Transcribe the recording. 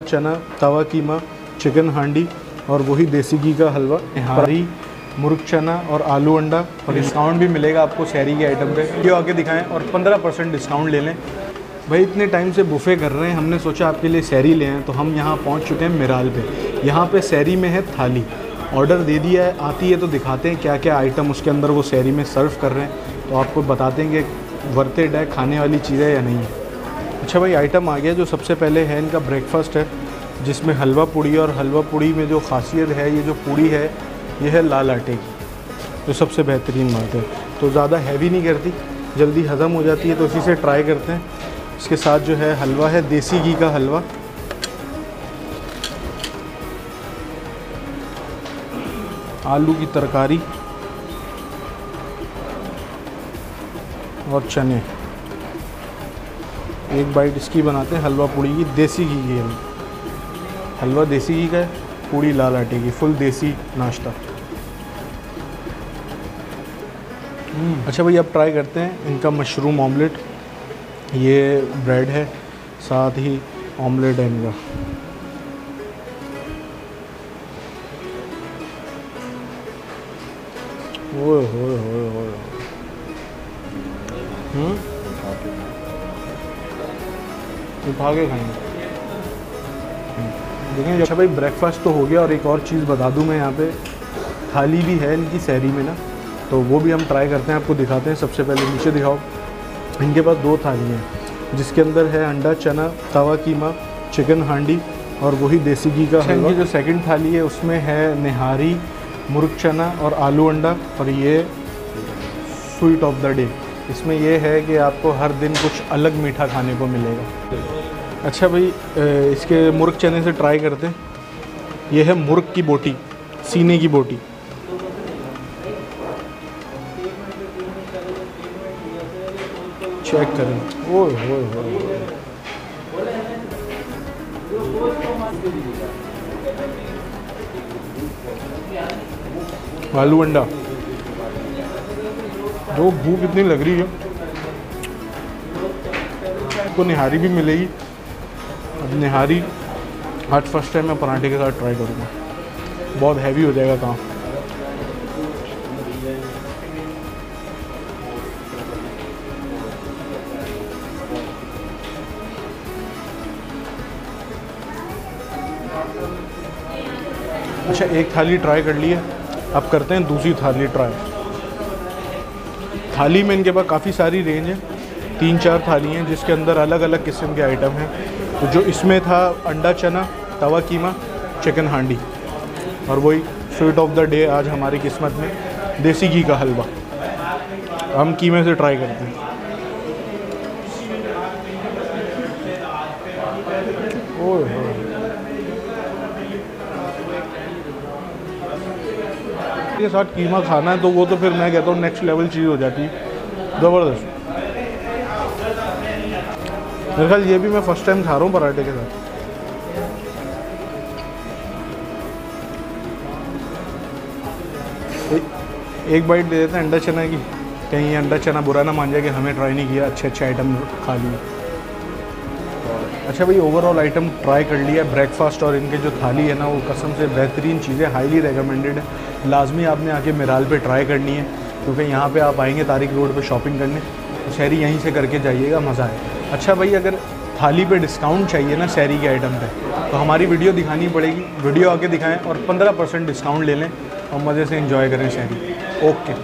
चना, तवा कीमा, चिकन हांडी और वही देसी घी का हलवा निहारी मुर्ग चना और आलू अंडा। और डिस्काउंट भी मिलेगा आपको शहरी के आइटम पे। ये आके दिखाएँ और 15 परसेंट डिस्काउंट ले लें। भाई, इतने टाइम से बुफ़े कर रहे हैं। हमने सोचा आपके लिए सैरी ले आएँ तो हम यहाँ पहुँच चुके हैं मिराल पे। यहाँ पे सैरी में है थाली। ऑर्डर दे दिया है, आती है तो दिखाते हैं क्या क्या आइटम उसके अंदर वो सैरी में सर्व कर रहे हैं। तो आपको बताते हैं कि वर्तेड है, खाने वाली चीज़ है या नहीं। है अच्छा भाई आइटम आ गया जो सबसे पहले है, इनका ब्रेकफास्ट है, जिसमें हलवा पूड़ी और हलवा पूड़ी में जो खासियत है, ये जो पूड़ी है, ये है लाल आटे की, जो सबसे बेहतरीन बात है। तो ज़्यादा हैवी नहीं करती, जल्दी हज़म हो जाती है तो इसी से ट्राई करते हैं। इसके साथ जो है हलवा है, देसी घी का हलवा। आलू की तरकारी और चने। एक बाइट इसकी बनाते हैं हलवा पूड़ी की देसी घी की हम। हलवा देसी घी का है पूड़ी लाल आटे की फुल देसी नाश्ता। अच्छा भाई आप ट्राई करते हैं इनका मशरूम ऑमलेट ये ब्रेड है साथ ही ऑमलेट है इनका। ओए होए होए होए। हम्म? उठा के खाएँगे। देखें अच्छा भाई ब्रेकफास्ट तो हो गया और एक और चीज़ बता दूँ मैं यहाँ पे। थाली भी है इनकी शहरी में ना तो वो भी हम ट्राई करते हैं आपको दिखाते हैं। सबसे पहले नीचे दिखाओ। इनके पास दो थाली हैं जिसके अंदर है अंडा चना तवा कीमा चिकन हांडी और वही देसी घी का हलवा। जो सेकंड थाली है उसमें है निहारी मुर्ग चना और आलू अंडा और ये स्वीट ऑफ़ द डे इसमें यह है कि आपको हर दिन कुछ अलग मीठा खाने को मिलेगा। अच्छा भाई इसके मुर्ग चने से ट्राई करते हैं। ये है मुर्ग की बोटी, सीने की बोटी। चेक करें। ओए होए होए आलू अंडा। जो भूख इतनी लग रही है। आपको निहारी भी मिलेगी। अब निहारी आज फ़र्स्ट टाइम मैं पराठे के साथ ट्राई करूँगा। बहुत हैवी हो जाएगा काम। अच्छा एक थाली ट्राई कर ली है। अब करते हैं दूसरी थाली ट्राई थाली में इनके पास काफ़ी सारी रेंज है। तीन चार थाली हैं, जिसके अंदर अलग अलग किस्म के आइटम हैं। तो जो इसमें था, अंडा चना, तवा कीमा चिकन हांडी। और वही स्वीट ऑफ़ द डे आज हमारी किस्मत में देसी घी का हलवा। हम कीमे से ट्राई करते हैं। ओए के साथ कीमा खाना है तो वो तो फिर मैं कहता हूँ नेक्स्ट लेवल चीज़ हो जाती है। ज़बरदस्त। मेरे ख्याल ये भी मैं फ़र्स्ट टाइम खा रहा हूँ पराठे के साथ। एक बाइट दे देते हैं अंडा चना की। कहीं अंडा चना बुरा ना मान जाए कि हमें ट्राई नहीं किया, अच्छे अच्छे आइटम खा लिए। अच्छा भाई ओवरऑल आइटम ट्राई कर लिया ब्रेकफास्ट और इनके जो थाली है ना, वो कसम से बेहतरीन चीज़ें हाईली रिकमेंडेड है लाजमी आपने आके मिराल पे ट्राई करनी है, क्योंकि यहाँ पे आप आएँगे तारिक रोड पे शॉपिंग करने तो शहरी यहीं से करके जाइएगा, मज़ा है अच्छा भाई, अगर थाली पे डिस्काउंट चाहिए ना शहरी के आइटम पे तो हमारी वीडियो दिखानी पड़ेगी। वीडियो आके दिखाएँ और 15 परसेंट डिस्काउंट ले लें और मज़े से इन्जॉय करें शहरी ओके